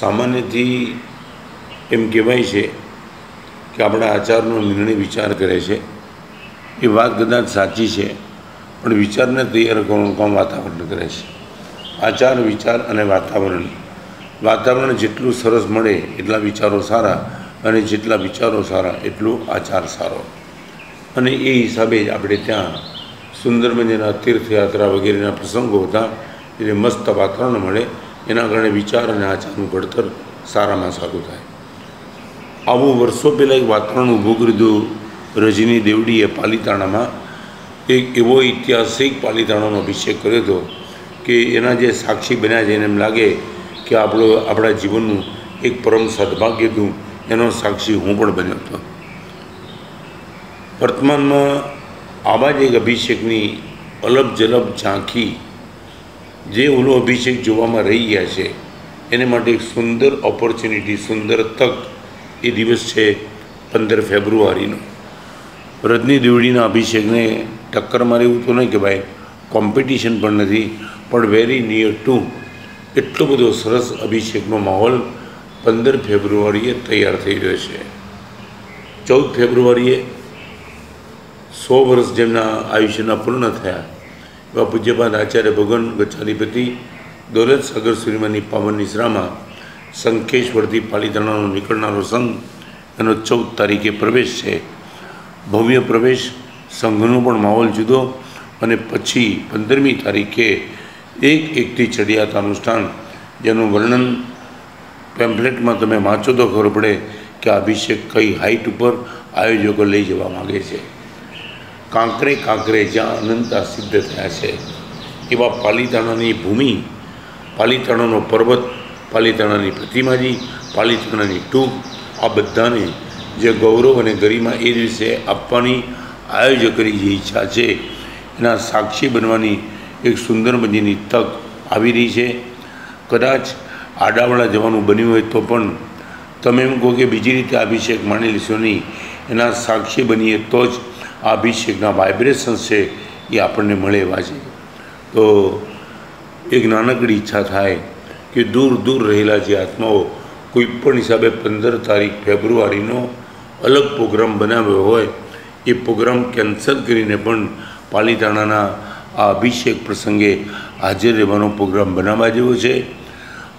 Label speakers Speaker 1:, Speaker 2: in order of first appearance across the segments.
Speaker 1: સામાન્યથી એમ કહેવાય છે કે આપણા આચારનો નિર્ણય વિચાર કરે છે. એ વાત કદાચ સાચી છે, પણ વિચારને તૈયાર કરવાનું કામ વાતાવરણ કરે છે. આચાર, વિચાર અને વાતાવરણ. વાતાવરણ જેટલું સરસ મળે એટલા વિચારો સારા અને જેટલા વિચારો સારા એટલો આચાર સારો. અને એ હિસાબે જ આપણે ત્યાં સુંદર મજાના તીર્થયાત્રા વગેરેના પ્રસંગો હતા એટલે મસ્ત વાતાવરણ મળે. એના કારણે વિચાર અને આચારનું ઘડતર સારામાં સારું થાય. આવું વર્ષો પહેલાં એક વાતાવરણ ઊભું કરી દીધું રજની દેવડીએ પાલિતાણામાં. એક એવો ઐતિહાસિક પાલિતાણાનો અભિષેક કર્યો હતો કે એના જે સાક્ષી બન્યા છે એને એમ લાગે કે આપણો આપણા જીવનનું એક પરમ સદભાગ્ય હતું. એનો સાક્ષી હું પણ બન્યો હતો. વર્તમાનમાં આવા જ એક અભિષેકની અલબ જલબ ઝાંખી જે ઓલો અભિષેક જોવામાં રહી ગયા છે, એને માટે એક સુંદર ઓપોર્ચ્યુનિટી સુંદર તક એ દિવસ છે પંદર ફેબ્રુઆરીનો. રજની દેવડીના અભિષેકને ટક્કર મારે એવું તો નહીં કે ભાઈ કોમ્પિટિશન પણ નથી, પણ વેરી નિયર ટુ એટલો બધો સરસ અભિષેકનો માહોલ પંદર ફેબ્રુઆરીએ તૈયાર થઈ રહ્યો છે. ચૌદ ફેબ્રુઆરીએ સો વર્ષ જેમના આયુષ્યના પૂર્ણ થયા એવા પૂજ્યપાદ આચાર્ય ભગવાન ગચ્છાધિપતિ દોલત સાગર સુરીમાની પાવન નિશ્રામાં સંકેશ્વરથી પાલીતાણાનો નીકળનારો સંઘ એનો ચૌદ તારીખે પ્રવેશ છે. ભવ્ય પ્રવેશ, સંઘનો પણ માહોલ જુદો અને પછી પંદરમી તારીખે એક એકથી ચડિયાત અનુષ્ઠાન, જેનું વર્ણન પેમ્પલેટમાં તમે વાંચો તો ખબર પડે કે અભિષેક કઈ હાઇટ ઉપર આયોજકો લઈ જવા માગે છે. કાંકરે કાંકરે જ્યાં અનંતા સિદ્ધ થયા છે. એવા પાલિતાણાની ભૂમિ, પાલિતાણાનો પર્વત, પાલિતાણાની પ્રતિમાજી, પાલિતાણાની ટૂંક, આ બધાને જે ગૌરવ અને ગરિમા એ દિવસે આપવાની આયોજકની જે ઈચ્છા છે, એના સાક્ષી બનવાની એક સુંદર મજાની તક આવી રહી છે. કદાચ આડાવડા જવાનું બન્યું હોય તો પણ તમે એમ કહો કે બીજી રીતે અભિષેક માની લેશો નહીં. એના સાક્ષી બનીએ તો જ આ અભિષેકના વાઇબ્રેશન્સ છે એ આપણને મળે એવા છે. તો એક નાનકડી ઈચ્છા થાય કે દૂર દૂર રહેલા જે આત્માઓ કોઈ પણ હિસાબે પંદર તારીખ ફેબ્રુઆરીનો અલગ પ્રોગ્રામ બનાવ્યો હોય, એ પ્રોગ્રામ કેન્સલ કરીને પણ પાલિતાણાના આ અભિષેક પ્રસંગે હાજર રહેવાનો પ્રોગ્રામ બનાવવા જેવો છે.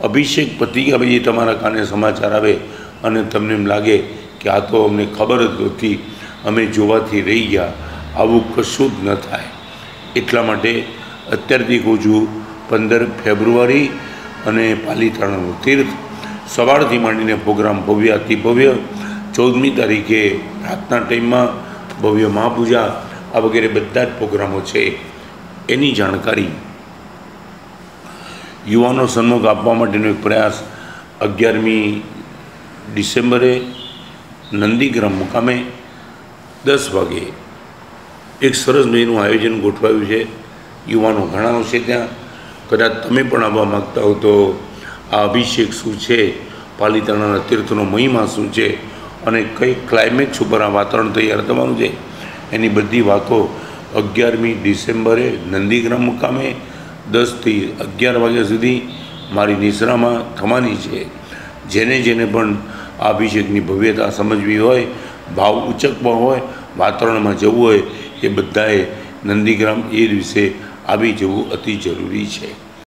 Speaker 1: અભિષેક પતી ગયા પછી તમારા કાને સમાચાર આવે અને તમને એમ લાગે કે આ તો અમને ખબર જ નહોતી. અમે જોવાથી રહી ગયા. આવું કશું જ ન થાય. એટલા માટે અત્યારથી કહું છું પંદર ફેબ્રુઆરી અને પાલિતાણાનું તીર્થ. સવારથી માંડીને પ્રોગ્રામ ભવ્ય, અતિ ભવ્ય. ચૌદમી તારીખે રાતના ટાઈમમાં ભવ્ય મહાપૂજા, આ વગેરે બધા જ પ્રોગ્રામો છે. એની જાણકારી યુવાનો સન્મુખ આપવા માટેનો એક પ્રયાસ અગિયારમી ડિસેમ્બરે નંદીગ્રામ મુકામે દસ વાગે એક સરસ મજાનું આયોજન ગોઠવાયું છે. યુવાનો ઘણા આવશે ત્યાં. કદાચ તમે પણ આવવા માગતા હો તો આ અભિષેક શું છે? પાલિતાણાના તીર્થનો મહિમા શું છે? અને કઈ ક્લાઇમેક્સ ઉપર આ વાતાવરણ તૈયાર થવાનું છે? એની બધી વાતો અગિયારમી ડિસેમ્બરે નંદીગ્રામ મુકામે દસથી અગિયાર વાગ્યા સુધી મારી નિશ્રામાં થવાની છે. જેને જેને પણ આ અભિષેકની ભવ્યતા સમજવી હોય, ભાવ ઉચકવા હોય, વાતાવરણમાં જવું હોય, એ બધાએ નંદીગ્રામ એ દિવસે આવી જવું અતિ જરૂરી છે.